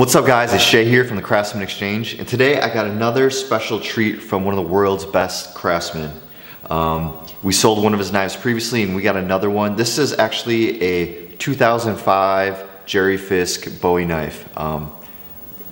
What's up guys, it's Shay here from the Craftsman Exchange and today I got another special treat from one of the world's best craftsmen. Um, we sold one of his knives previously and we got another one. This is actually a 2005 Jerry Fisk Bowie knife. Um,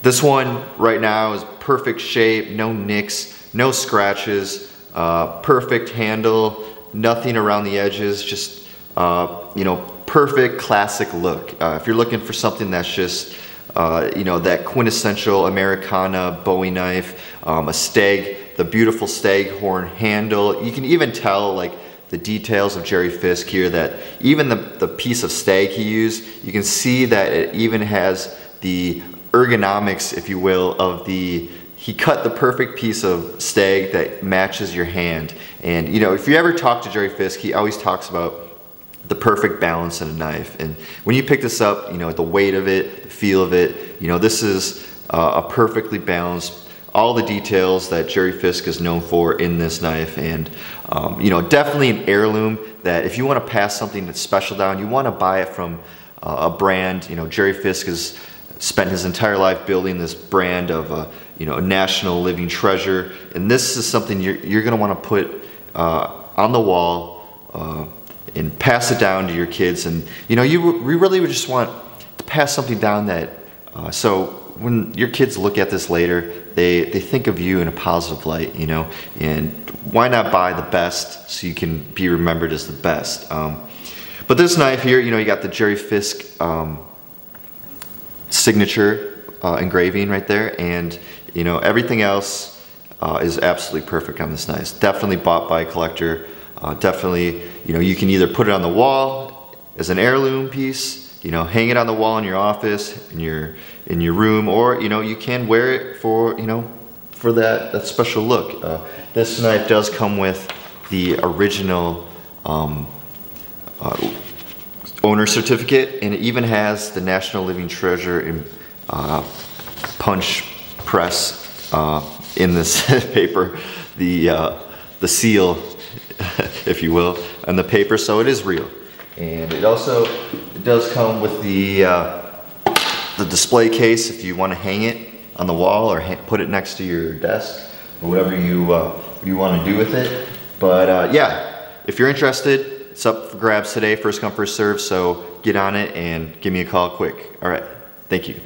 this one right now is perfect shape, no nicks, no scratches, uh, perfect handle, nothing around the edges, just uh, you know, perfect classic look. Uh, if you're looking for something that's just uh, you know, that quintessential Americana Bowie knife, um, a stag, the beautiful staghorn handle. You can even tell like the details of Jerry Fisk here that even the, the piece of stag he used, you can see that it even has the ergonomics, if you will, of the he cut the perfect piece of stag that matches your hand. And you know, if you ever talk to Jerry Fisk, he always talks about the perfect balance in a knife. And when you pick this up, you know, the weight of it, the feel of it, you know, this is uh, a perfectly balanced, all the details that Jerry Fisk is known for in this knife. And, um, you know, definitely an heirloom that if you want to pass something that's special down, you want to buy it from uh, a brand. You know, Jerry Fisk has spent his entire life building this brand of a, you know, a national living treasure. And this is something you're, you're going to want to put uh, on the wall, uh, and pass it down to your kids. And you know, you we really would just want to pass something down that uh, so when your kids look at this later, they they think of you in a positive light, you know. And why not buy the best so you can be remembered as the best? Um, but this knife here, you know, you got the Jerry Fisk um, signature uh, engraving right there, and you know everything else. Uh, is absolutely perfect on this knife. Definitely bought by a collector. Uh, definitely, you know, you can either put it on the wall as an heirloom piece, you know, hang it on the wall in your office, in your in your room, or you know, you can wear it for you know, for that that special look. Uh, this knife does come with the original um, uh, owner certificate, and it even has the National Living Treasure in uh, punch press uh, in this paper. The uh, the seal if you will, and the paper, so it is real. And it also it does come with the, uh, the display case if you want to hang it on the wall or put it next to your desk or whatever you, uh, you want to do with it. But uh, yeah, if you're interested, it's up for grabs today, first come, first serve, so get on it and give me a call quick. All right, thank you.